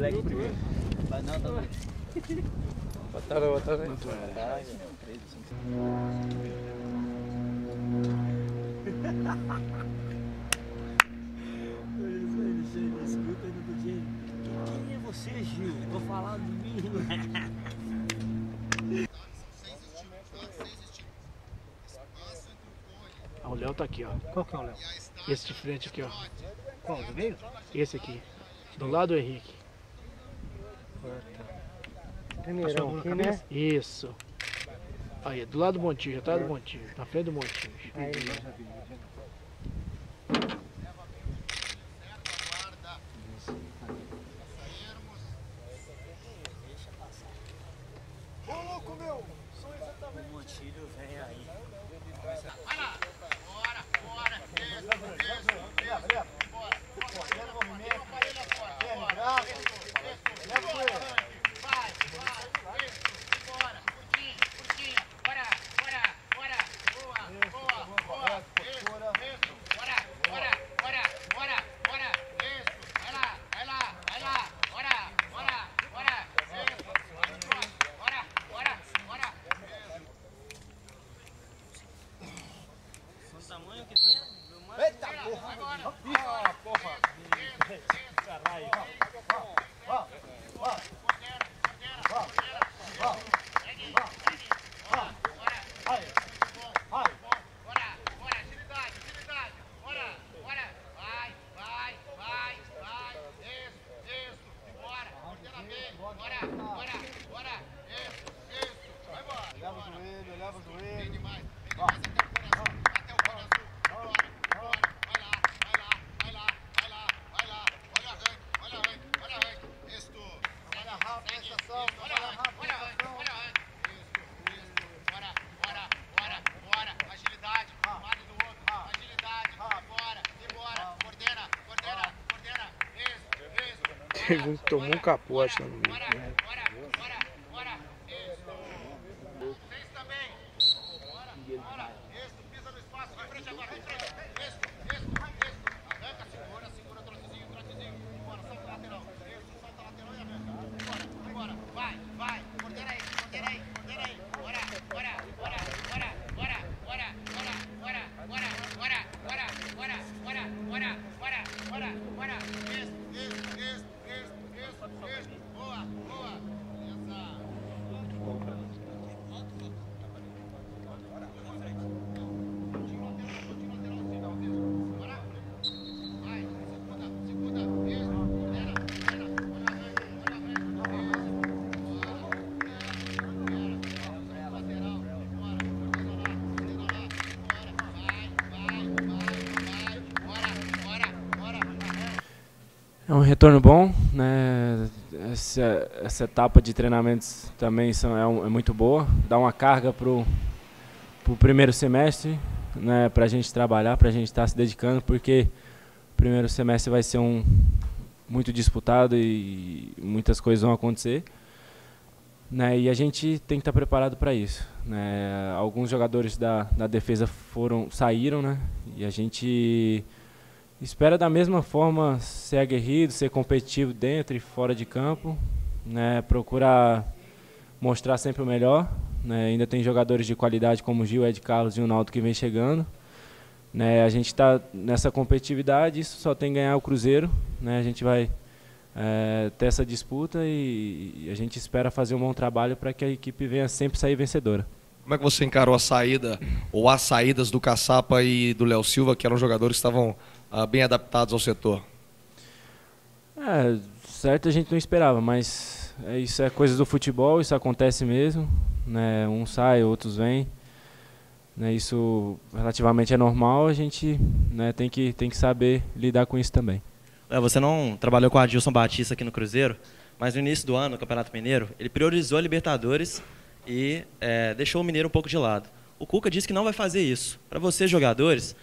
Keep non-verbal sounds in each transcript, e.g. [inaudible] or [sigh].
Black primeiro. Vai não, tá Botaram, botaram aí. Ele chega, escuta ainda do dia. Quem é você, Gil? Tô falando de mim. Ah, o Léo tá aqui, ó. Qual que é o Léo? Esse de frente aqui, ó. Qual? Do meio? Esse aqui. Do lado do Henrique. Primeirão aqui, né? Isso. Aí, do lado do Montinho, já tá do Montinho. Na frente do Montinho. Aí, O Montilho vem aí. O tamanho que tem, meu mano. Eita porra! Teve [laughs] um tomou um capote. É um retorno bom, né? Essa, essa etapa de treinamentos também são, é, um- é muito boa, dá uma carga pro, pro primeiro semestre, né? Para a gente trabalhar, para a gente estar se dedicando, porque o primeiro semestre vai ser um muito disputado e muitas coisas vão acontecer, né? E a gente tem que estar preparado para isso, né? Alguns jogadores da, da defesa foram saíram, né? E a gente Espera da mesma forma ser aguerrido, ser competitivo dentro e fora de campo, né? Procurar mostrar sempre o melhor, né? Ainda tem jogadores de qualidade como Gil, Ed Carlos e o Naldo que vem chegando, né? A gente está nessa competitividade, isso só tem ganhar o Cruzeiro, né? A gente vai eh, ter essa disputa e, e a gente espera fazer um bom trabalho para que a equipe venha sempre sair vencedora. Como é que você encarou a saída ou as saídas do Caçapa e do Léo Silva, que eram jogadores que estavam ah, bem adaptados ao setor? É, certo a gente não esperava, mas é, isso é coisa do futebol, isso acontece mesmo. Né? Um sai, outros vêm. Né? Isso relativamente é normal, a gente né, tem, que, tem que saber lidar com isso também. É, Você não trabalhou com o Adilson Batista aqui no Cruzeiro, mas no início do ano, no Campeonato Mineiro, ele priorizou a Libertadores e é, deixou o Mineiro um pouco de lado. O Cuca disse que não vai fazer isso. Para vocês, jogadores,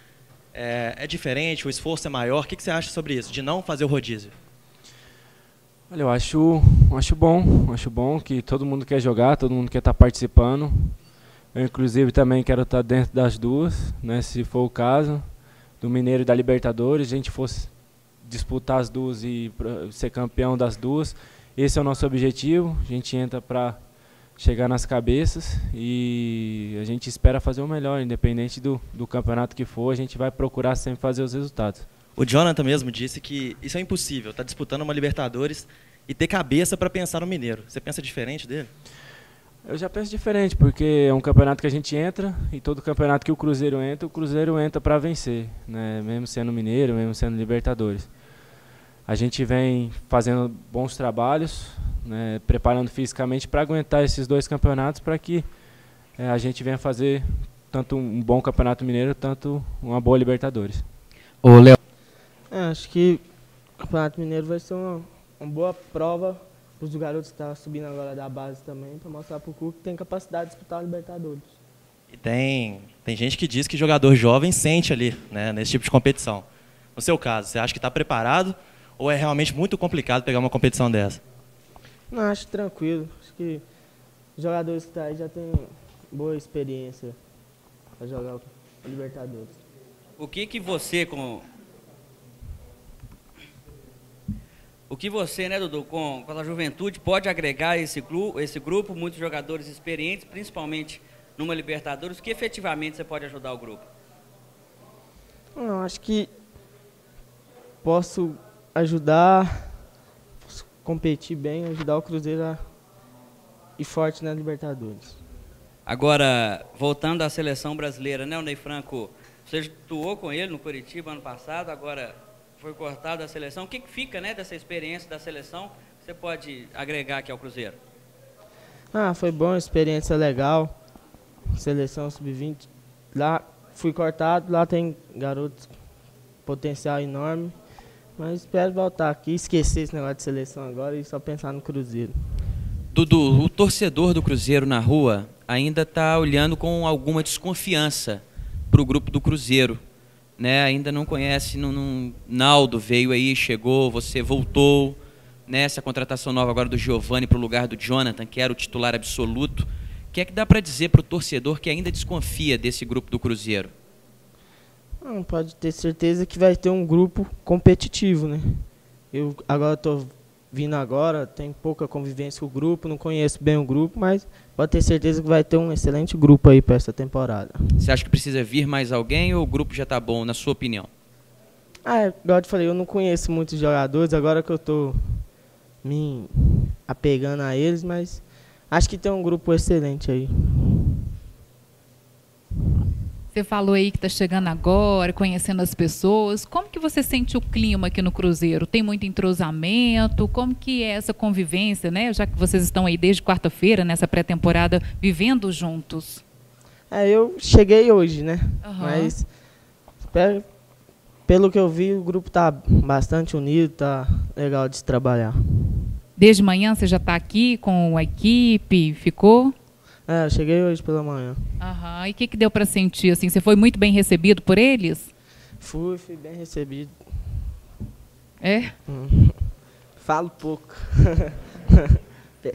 é, é diferente, o esforço é maior. O que, que você acha sobre isso, de não fazer o rodízio? Olha, eu acho, acho bom, acho bom que todo mundo quer jogar, todo mundo quer estar participando. Eu, inclusive, também quero estar dentro das duas, né, se for o caso, do Mineiro e da Libertadores. A gente fosse disputar as duas e ser campeão das duas. Esse é o nosso objetivo. A gente entra para chegar nas cabeças e a gente espera fazer o melhor, independente do, do campeonato que for, a gente vai procurar sempre fazer os resultados. O Jonathan mesmo disse que isso é impossível, tá disputando uma Libertadores e ter cabeça para pensar no Mineiro. Você pensa diferente dele? Eu já penso diferente, porque é um campeonato que a gente entra e todo campeonato que o Cruzeiro entra, o Cruzeiro entra para vencer, né? mesmo sendo Mineiro, mesmo sendo Libertadores. A gente vem fazendo bons trabalhos, né? preparando fisicamente para aguentar esses dois campeonatos, para que é, a gente venha fazer tanto um bom campeonato mineiro, tanto uma boa Libertadores. Ô, Léo, É, acho que o Campeonato Mineiro vai ser uma, uma boa prova para os garotos que estão subindo agora da base também, para mostrar para o Cuca que tem capacidade de disputar a Libertadores. E tem, tem gente que diz que jogador jovem sente ali, né, nesse tipo de competição. No seu caso, você acha que está preparado ou é realmente muito complicado pegar uma competição dessa? Não, acho tranquilo. Acho que os jogadores que estão aí já têm boa experiência para jogar o Libertadores. O que que você com O que você, né, Dudu, com, com a juventude pode agregar a esse, esse grupo, muitos jogadores experientes, principalmente numa Libertadores, o que efetivamente você pode ajudar o grupo? Não, acho que posso ajudar, competir bem, ajudar o Cruzeiro a ir forte na Libertadores. Agora, voltando à seleção brasileira, né, o Ney Franco, você atuou com ele no Curitiba ano passado, agora foi cortado da seleção. O que, que fica né, dessa experiência da seleção que você pode agregar aqui ao Cruzeiro? Ah, foi bom, experiência legal. Seleção sub-20. Lá fui cortado, lá tem garotos potencial enorme. Mas espero voltar aqui, esquecer esse negócio de seleção agora e só pensar no Cruzeiro. Dudu, o torcedor do Cruzeiro na rua ainda está olhando com alguma desconfiança para o grupo do Cruzeiro. Né? Ainda não conhece, não, não, Naldo veio aí, chegou, você voltou. Né? Essa contratação nova agora do Giovani para o lugar do Jonathan, que era o titular absoluto. O que é que dá para dizer para o torcedor que ainda desconfia desse grupo do Cruzeiro? Não, pode ter certeza que vai ter um grupo competitivo, né? Eu agora estou vindo agora, tenho pouca convivência com o grupo, não conheço bem o grupo, mas pode ter certeza que vai ter um excelente grupo aí para essa temporada. Você acha que precisa vir mais alguém ou o grupo já está bom, na sua opinião? Ah, é, igual eu te falei, eu não conheço muitos jogadores, agora que eu estou me apegando a eles, mas acho que tem um grupo excelente aí. Você falou aí que está chegando agora, conhecendo as pessoas. Como que você sente o clima aqui no Cruzeiro? Tem muito entrosamento? Como que é essa convivência, né? Já que vocês estão aí desde quarta-feira, nessa pré-temporada, vivendo juntos. É, eu cheguei hoje, né? Uhum. Mas pelo que eu vi, o grupo tá bastante unido, tá legal de se trabalhar. Desde manhã você já está aqui com a equipe? Ficou? É, cheguei hoje pela manhã. Aham. E o que, que deu para sentir? Assim, você foi muito bem recebido por eles? Fui, fui bem recebido. É? Hum. [laughs] Falo pouco. [laughs]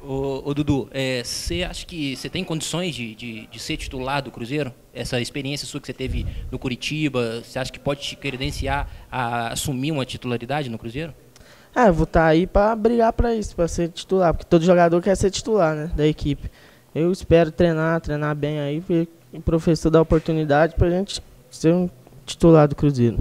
ô, ô Dudu, você acha que você tem condições de, de, de, ser titular do Cruzeiro? Essa experiência sua que você teve no Curitiba, você acha que pode te credenciar a assumir uma titularidade no Cruzeiro? É, vou estar aí para brigar para isso, para ser titular, porque todo jogador quer ser titular, né, da equipe. Eu espero treinar, treinar bem aí, e o professor dar oportunidade para a gente ser um titular do Cruzeiro.